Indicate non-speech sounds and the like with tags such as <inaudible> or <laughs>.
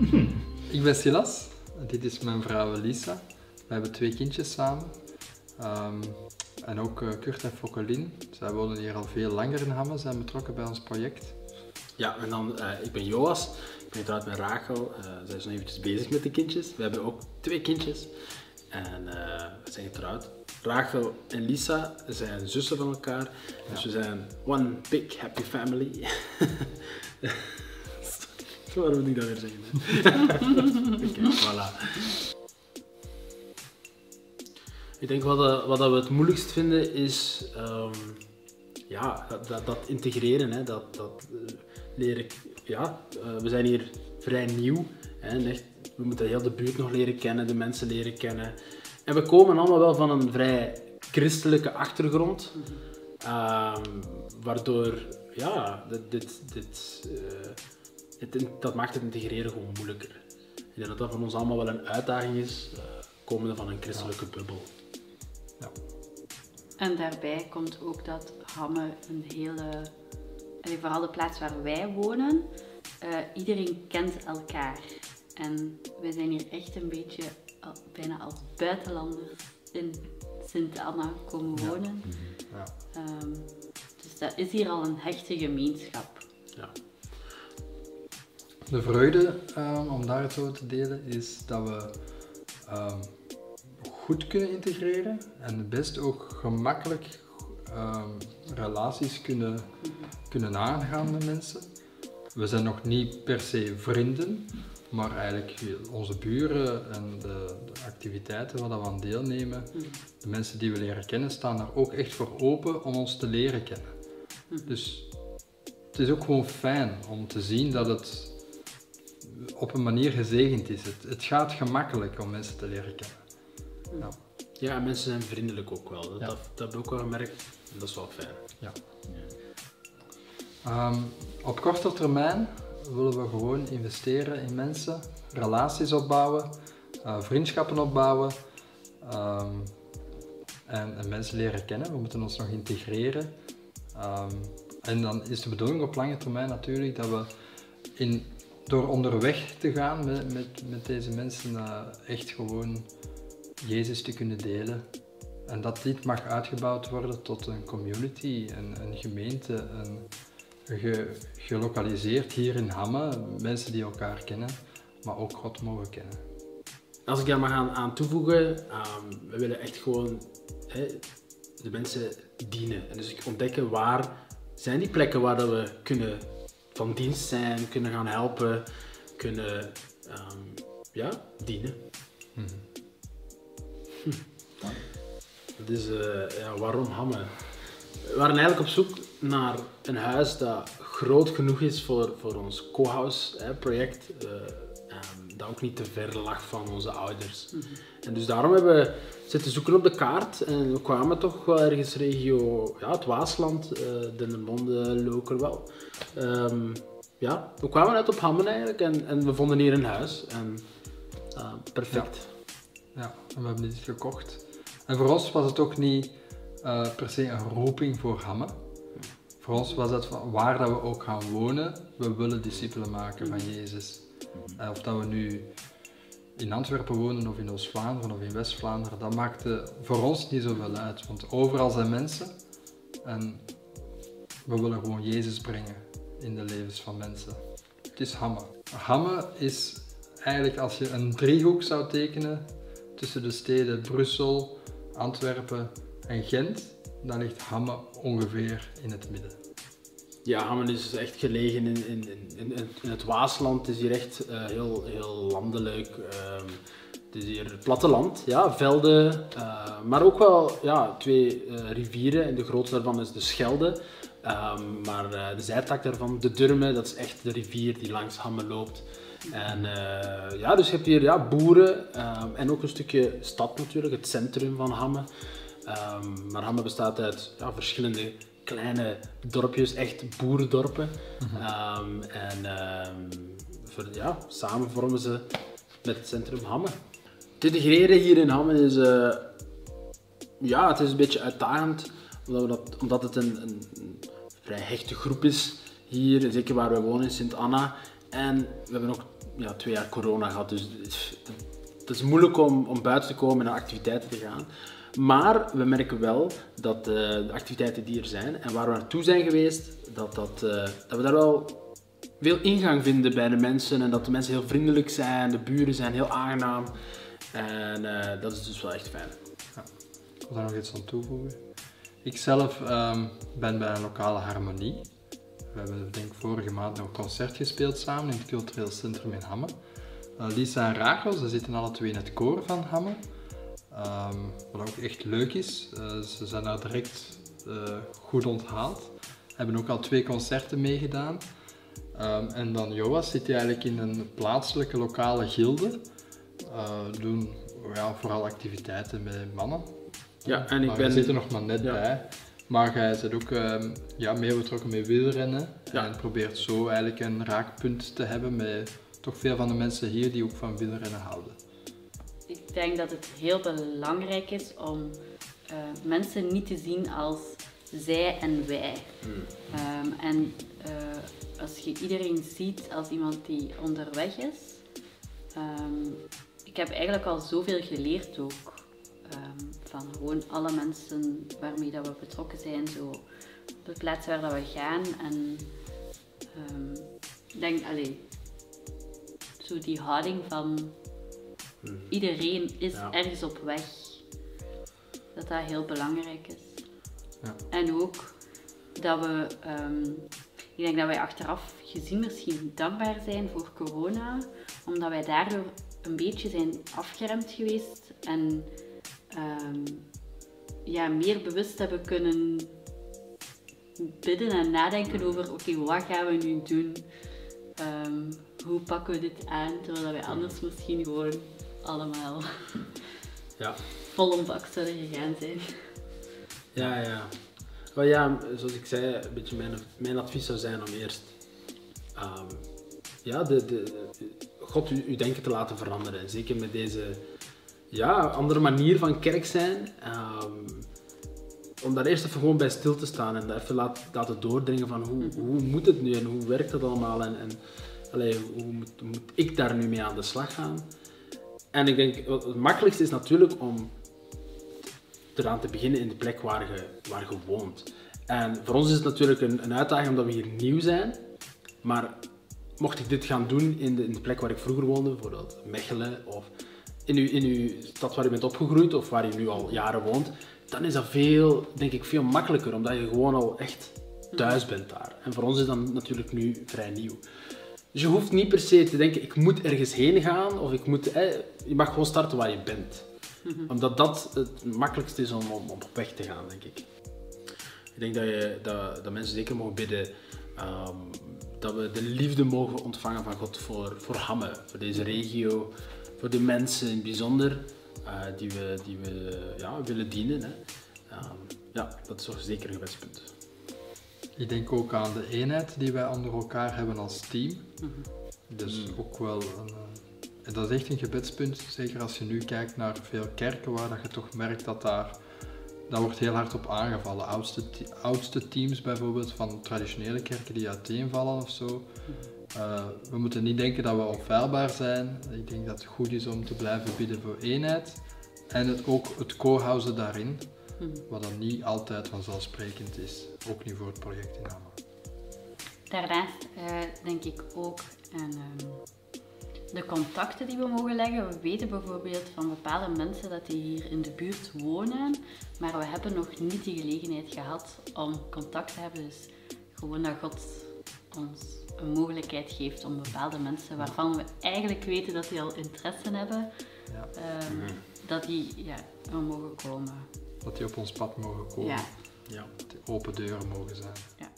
<laughs> Ik ben Silas, dit is mijn vrouw Lisa. We hebben twee kindjes samen. Ehm, en ook eh, Kurt en Fokkelin. Zij wonen hier al veel langer in Hamme, zijn betrokken bij ons project. Ja, en dan, eh, ik ben Joas. Ik ben getrouwd met Rachel. Eh zij is nog eventjes bezig met de kindjes. We hebben ook twee kindjes. En we zijn getrouwd. Rachel en Lisa zijn zussen van elkaar. Dus we zijn one big happy family. <laughs> Waarom moet ik dat weer zeggen? <laughs> voilà. Ik denk wat, eh, wat dat we het moeilijkst vinden is ehm, ja, dat, dat, dat integreren. Hè, dat, dat eh, leren. Ja, eh, we zijn hier vrij nieuw. Hè, echt, we moeten heel de buurt nog leren kennen, de mensen leren kennen. En we komen allemaal wel van een vrij christelijke achtergrond. Ehm, waardoor, ja, dit, dit, dit, het, dat maakt het integreren gewoon moeilijker. Ik denk dat dat voor ons allemaal wel een uitdaging is, eh, komende van een christelijke bubbel. Ja. En daarbij komt ook dat Hamme een hele, vooral de plaats waar wij wonen, eh, iedereen kent elkaar. En wij zijn hier echt een beetje al- bijna als buitenlanders in Sint-Anna komen wonen. Ja. Ehm, dus dat is hier al een hechte gemeenschap. Ja. De vreugde ehm, om daar het over te delen is dat we ehm, goed kunnen integreren en best ook gemakkelijk ehm, relaties kunnen, kunnen aangaan met mensen. We zijn nog niet per se vrienden, maar eigenlijk onze buren en de, de activiteiten waar we aan deelnemen, de mensen die we leren kennen, staan daar ook echt voor open om ons te leren kennen. Dus het is ook gewoon fijn om te zien dat het op een manier gezegend is. Het, het gaat gemakkelijk om mensen te leren kennen. Ja. Ja, en mensen zijn vriendelijk ook wel. Dat, Ja. dat, dat heb ik ook wel gemerkt. Dat is wel fijn. Ja. Ehm, op korte termijn willen we gewoon investeren in mensen, relaties opbouwen, eh, vriendschappen opbouwen ehm, en, en mensen leren kennen. We moeten ons nog integreren. Ehm, en dan is de bedoeling op lange termijn natuurlijk dat we in, door onderweg te gaan met, met, met deze mensen eh, echt gewoon Jezus te kunnen delen. En dat dit mag uitgebouwd worden tot een community, een, een gemeente, een, ge- gelokaliseerd hier in Hamme, mensen die elkaar kennen, maar ook God mogen kennen. Als ik daar mag aan, aan toevoegen, ehm, we willen echt gewoon hè, de mensen dienen. En dus ontdekken waar zijn die plekken waar dat we kunnen van dienst zijn, kunnen gaan helpen, kunnen ehm, ja, dienen. Hm. Dat is eh, ja, waarom Hamme? We waren eigenlijk op zoek naar een huis dat groot genoeg is voor, voor ons co-house project. eh, dat ook niet te ver lag van onze ouders. En dus daarom hebben we zitten zoeken op de kaart en we kwamen toch wel ergens regio, ja, het Waasland, eh Dendermonde, Lokerwel. Ehm ja, we kwamen uit op Hammen eigenlijk en, en we vonden hier een huis. En, eh, perfect. Ja, en we hebben dit gekocht. En voor ons was het ook niet eh, per se een roeping voor Hamme. Voor ons was het van waar dat we ook gaan wonen, we willen discipelen maken van Jezus. Eh, of dat we nu in Antwerpen wonen of in Oost-Vlaanderen of in West-Vlaanderen, dat maakte voor ons niet zoveel uit. Want overal zijn mensen en we willen gewoon Jezus brengen in de levens van mensen. Het is Hamme. Hamme is eigenlijk als je een driehoek zou tekenen tussen de steden Brussel, Antwerpen en Gent, dan ligt Hamme ongeveer in het midden. Ja, Hammen is echt gelegen in, in, in, in, het Waasland. Het is hier echt eh, heel, heel landelijk. ehm, het is hier platteland, ja, velden, eh, maar ook wel ja, twee eh, rivieren. En de grootste daarvan is de Schelde. Ehm, maar de zijtak daarvan, de Durme, dat is echt de rivier die langs Hamme loopt. En ja, dus je hebt hier ja, boeren ehm, en ook een stukje stad natuurlijk, het centrum van Hamme. Ehm, maar Hamme bestaat uit ja, verschillende kleine dorpjes, echt boerendorpen. Ehm, en ehm, voor, ja, samen vormen ze met het centrum Hamme. Te integreren hier in Hamme is, eh, ja, het is een beetje uitdagend, omdat, we dat, omdat het een, een, een vrij hechte groep is hier, zeker waar we wonen in Sint-Anna. En we hebben ook ja, twee jaar corona gehad, dus het is moeilijk om, om buiten te komen en naar activiteiten te gaan. Maar we merken wel dat eh, de activiteiten die er zijn en waar we naartoe zijn geweest, dat, dat, eh, dat we daar wel veel ingang vinden bij de mensen en dat de mensen heel vriendelijk zijn, de buren zijn heel aangenaam. En eh, dat is dus wel echt fijn. Ja. Ik wil daar nog iets aan toevoegen. Ik zelf ehm, ben bij een lokale harmonie. We hebben denk vorige maand nog een concert gespeeld samen in het cultureel centrum in Hamme. Uh, Lisa en Rachel, ze zitten alle twee in het koor van Hamme. Um, wat ook echt leuk is. Uh, ze zijn daar direct uh, goed onthaald. Hebben ook al twee concerten meegedaan. Um, en dan Joas zit eigenlijk in een plaatselijke lokale gilde. doen ja, vooral activiteiten met mannen. Ja, en ik maar ben... Zit er nog maar net bij. Maar jij zit ook um, ja, meer betrokken met wielrennen. Ja. En probeert zo eigenlijk een raakpunt te hebben met toch veel van de mensen hier die ook van wielrennen houden. Ik denk dat het heel belangrijk is om uh, mensen niet te zien als zij en wij. Hmm. Um, en uh, als je iedereen ziet als iemand die onderweg is. Um, ik heb eigenlijk al zoveel geleerd ook. Um, van gewoon alle mensen waarmee dat we betrokken zijn, zo op de plaats waar dat we gaan. En ik denk, alleen zo die houding van hmm. iedereen is ergens op weg. Dat dat heel belangrijk is. Ja. En ook dat we, um, ik denk dat wij achteraf gezien misschien dankbaar zijn voor corona, omdat wij daardoor een beetje zijn afgeremd geweest en um, ja, meer bewust hebben kunnen bidden en nadenken over oké, wat gaan we nu doen? Um, hoe pakken we dit aan, terwijl wij anders misschien gewoon allemaal ja. vol een bak zouden gegaan zijn. Ja, ja. Maar ja, zoals ik zei, een beetje mijn, mijn advies zou zijn om eerst um, ja, de, de, God uw, denken te laten veranderen. Zeker met deze ja, andere manier van kerk zijn. Um, om daar eerst even gewoon bij stil te staan en even laten, laten doordringen van hoe, mhm. hoe moet het nu en hoe werkt het allemaal en, en allee, hoe moet, ik daar nu mee aan de slag gaan? En ik denk, het makkelijkste is natuurlijk om eraan te beginnen in de plek waar je, waar je woont. En voor ons is het natuurlijk een, een uitdaging omdat we hier nieuw zijn. Maar mocht ik dit gaan doen in de, in de plek waar ik vroeger woonde, bijvoorbeeld Mechelen of in uw, in uw stad waar je bent opgegroeid of waar je nu al jaren woont, dan is dat veel, denk ik, veel makkelijker, omdat je gewoon al echt thuis bent daar. En voor ons is dat natuurlijk nu vrij nieuw. Dus je hoeft niet per se te denken, ik moet ergens heen gaan, of ik moet... je mag gewoon starten waar je bent. Mhm. Omdat dat het makkelijkste is om, om, op weg te gaan, denk ik. Ik denk dat, je, dat, dat mensen zeker mogen bidden um, dat we de liefde mogen ontvangen van God voor, voor Hamme, voor deze regio, voor de mensen in het bijzonder uh, die we, die we ja, willen dienen. Hè. Um, ja, dat is toch zeker een gebedspunt. Ik denk ook aan de eenheid die wij onder elkaar hebben als team. Mm Dus ook wel een, eh, en dat is echt een gebedspunt, zeker als je nu kijkt naar veel kerken waar dat je toch merkt dat daar, daar wordt heel hard op aangevallen. Oudste, oudste teams bijvoorbeeld van traditionele kerken die uiteenvallen of zo. Mhm. Eh, we moeten niet denken dat we onfeilbaar zijn. Ik denk dat het goed is om te blijven bidden voor eenheid. En het, ook het co-housen daarin. Mhm. Wat dan niet altijd vanzelfsprekend is, ook niet voor het project in Hamme. Daarnaast uh, denk ik ook aan ehm, de contacten die we mogen leggen. We weten bijvoorbeeld van bepaalde mensen dat die hier in de buurt wonen, maar we hebben nog niet die gelegenheid gehad om contact te hebben. Dus gewoon dat God ons een mogelijkheid geeft om bepaalde mensen waarvan we eigenlijk weten dat die al interesse hebben, ja. um, dat die ja, er mogen komen dat die op ons pad mogen komen. Ja. ja. Dat die open deuren mogen zijn. Ja.